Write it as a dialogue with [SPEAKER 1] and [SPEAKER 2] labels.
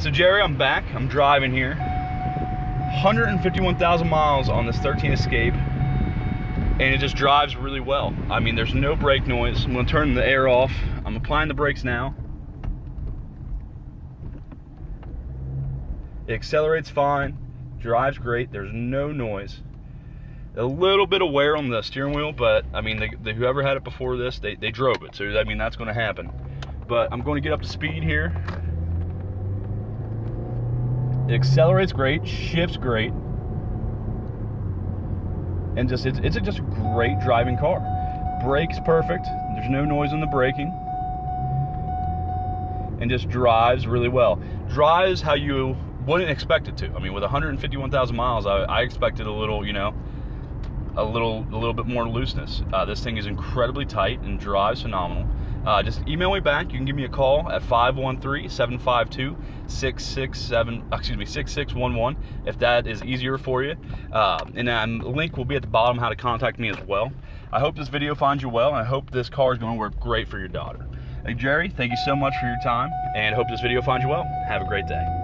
[SPEAKER 1] So Jerry, I'm back. I'm driving here. 151,000 miles on this 13 Escape, and it just drives really well. I mean, there's no brake noise. I'm gonna turn the air off. I'm applying the brakes now. It accelerates fine, drives great. There's no noise. A little bit of wear on the steering wheel, but I mean, the, the, whoever had it before this, they, they drove it. So I mean, that's gonna happen. But I'm going to get up to speed here. It accelerates great, shifts great, and just it's, it's just a great driving car. Brakes perfect. There's no noise in the braking, and just drives really well. Drives how you wouldn't expect it to. I mean, with 151,000 miles, I, I expected a little, you know, a little a little bit more looseness. Uh, this thing is incredibly tight and drives phenomenal uh, just email me back. You can give me a call at 513-752-667, excuse me, 6611 if that is easier for you. Uh, and the link will be at the bottom how to contact me as well. I hope this video finds you well, and I hope this car is going to work great for your daughter. Hey, Jerry, thank you so much for your time, and hope this video finds you well. Have a great day.